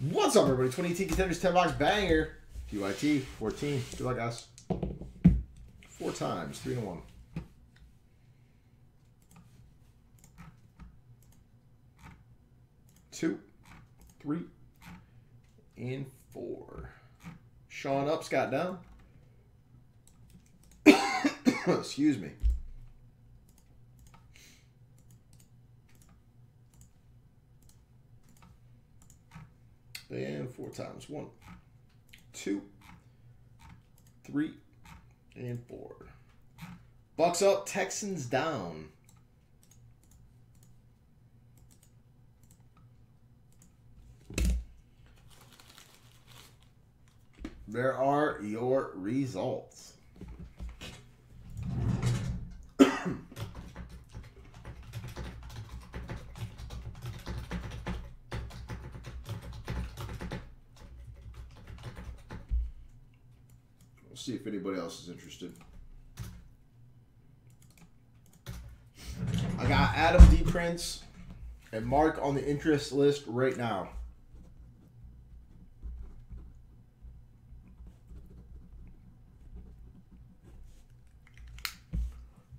What's up, everybody? 20 T Contenders 10 box banger. PYT 14. Good luck, guys. Four times, three and one. Two, three, and four. Sean up, Scott down. Excuse me. And four times. One, two, three, and four. Bucks up, Texans down. There are your results. See if anybody else is interested. I got Adam D. Prince and Mark on the interest list right now.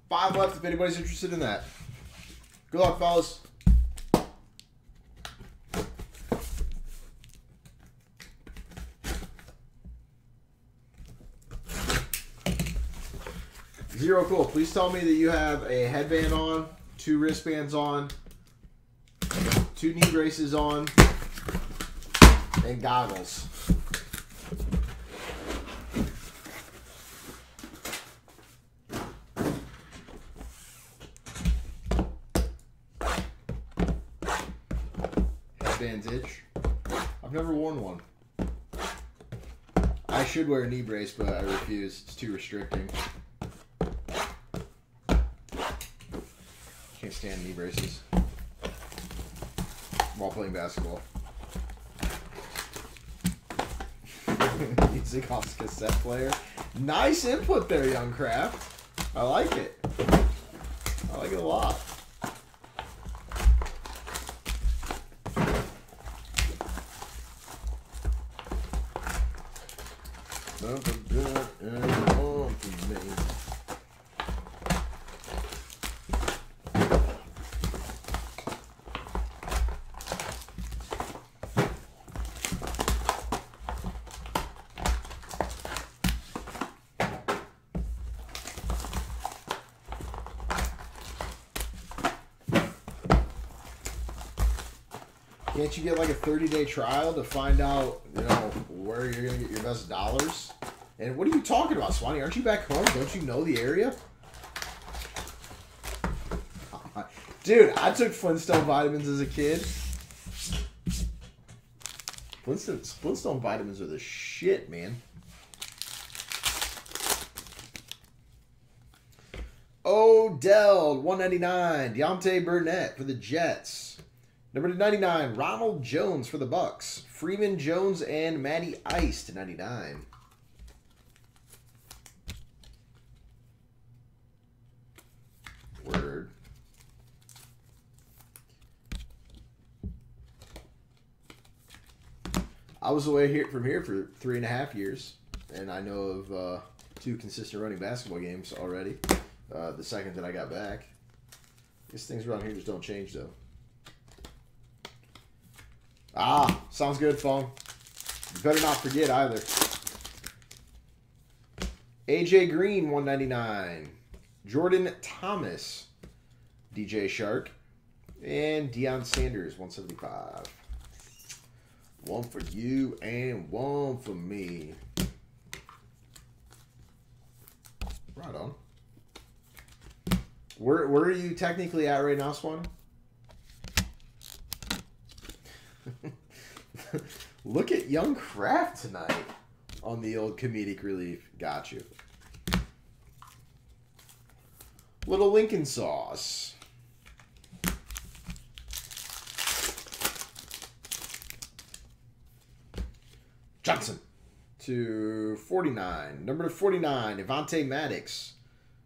Five left if anybody's interested in that. Good luck, fellas. Zero cool. Please tell me that you have a headband on, two wristbands on, two knee braces on, and goggles. Headbands itch. I've never worn one. I should wear a knee brace, but I refuse. It's too restricting. Can't stand knee braces while playing basketball. Music off cassette player. Nice input there, Young Craft. I like it. I like it a lot. Something good and warm for me. Can't you get like a 30 day trial to find out, you know, where you're going to get your best dollars? And what are you talking about, Swanee? Aren't you back home? Don't you know the area? Dude, I took Flintstone vitamins as a kid. Flintstone, Flintstone vitamins are the shit, man. Odell, 199. Deontay Burnett for the Jets. Number to 99, Ronald Jones for the Bucks. Freeman Jones and Matty Ice to 99. Word. I was away here from here for three and a half years, and I know of uh, two consistent running basketball games already. Uh, the second that I got back. These things around here just don't change though. Ah, sounds good, phone. You better not forget either. AJ Green, 199. Jordan Thomas, DJ Chark, and Deion Sanders, 175. One for you and one for me. Right on. Where, where are you technically at right now, Swan? Look at Young Craft tonight on the old comedic relief. Got you. Little Lincoln sauce. Johnson to 49. Number 49, Avonte Maddox.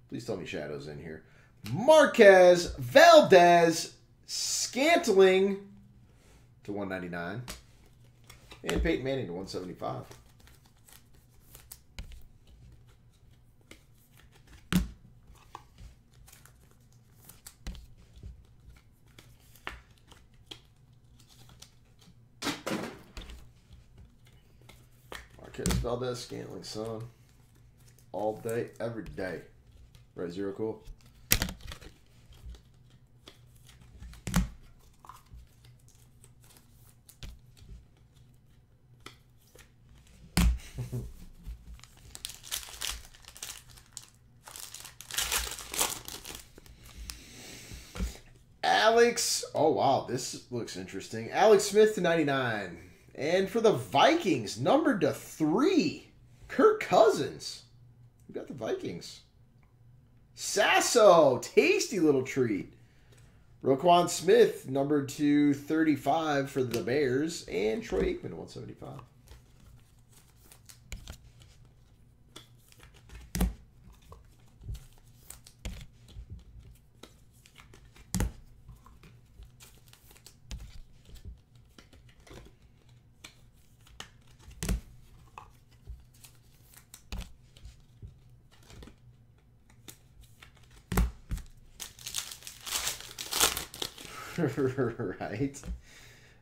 Please tell me Shadow's in here. Marquez Valdes Scantling to 199. And Peyton Manning to 175. Marquez Valdes, Scantling, son. All day, every day. Right, zero cool. Alex, oh wow, this looks interesting. Alex Smith to 99. And for the Vikings, numbered to three, Kirk Cousins. We got the Vikings. Sasso, tasty little treat. Roquan Smith, number to 35 for the Bears. And Troy Aikman, 175. right.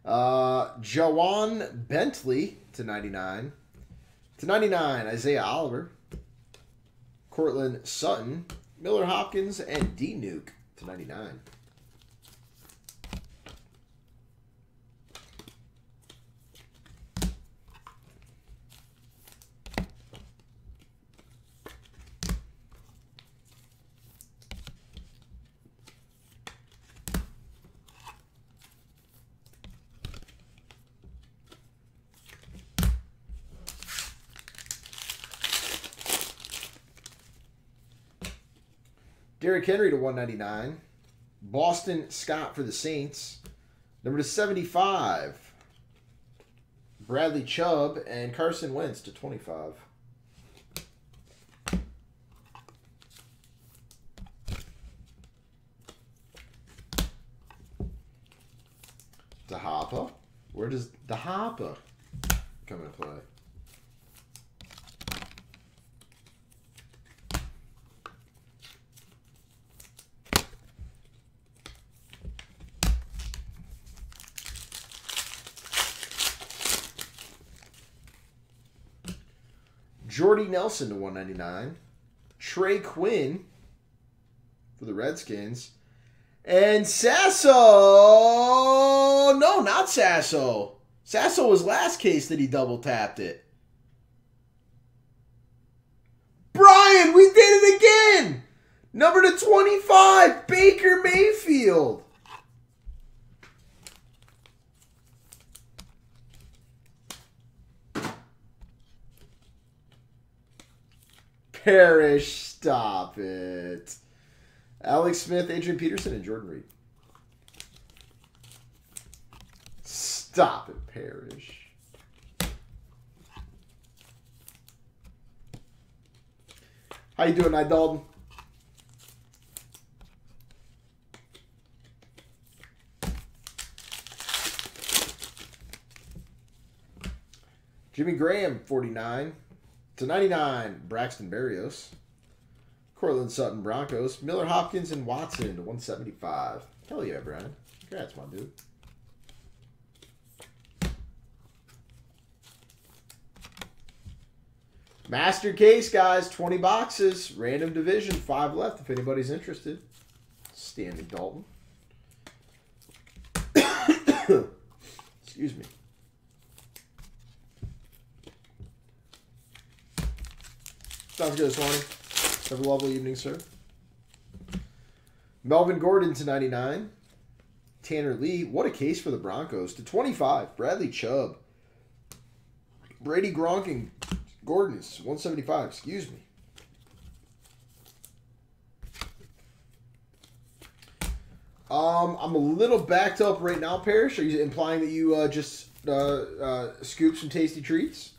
Uh, Ja'Whaun Bentley to 99. To 99, Isaiah Oliver. Courtland Sutton. Miller Hopkins and D Nuke to 99. Derrick Henry to 199. Boston Scott for the Saints. Number to 75. Bradley Chubb and Carson Wentz to 25. The Harper. Where does the Harper come into play? Jordy Nelson to 199. Trey Quinn for the Redskins. And Sasso. No, not Sasso. Sasso was last case that he double tapped it. Brian, we did it again. Number to 25, Baker Mayfield. Parrish, stop it. Alex Smith, Adrian Peterson, and Jordan Reed. Stop it, Parrish. How you doing, Night Dalton? Jimmy Graham, 49. To 99, Braxton Berrios. Courtland Sutton, Broncos. Miller Hopkins and Watson to 175. Hell yeah, Brian. Congrats, my dude. Master case, guys. 20 boxes. Random division. Five left if anybody's interested. Standing Dalton. Excuse me. Sounds good, Swanee. Have a lovely evening, sir. Melvin Gordon to 99. Tanner Lee. What a case for the Broncos. To 25. Bradley Chubb. Brady Gronk and Gordon's 175. Excuse me. Um, I'm a little backed up right now, Parrish. Are you implying that you uh, just uh, uh, scooped some tasty treats?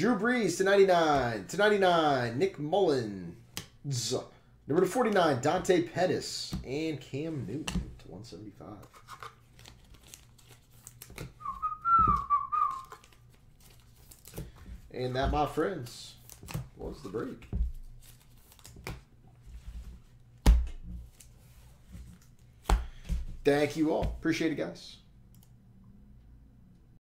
Drew Brees to 99. To 99, Nick Mullens. Number to 49, Dante Pettis. And Cam Newton to 175. And that, my friends, was the break. Thank you all. Appreciate it, guys.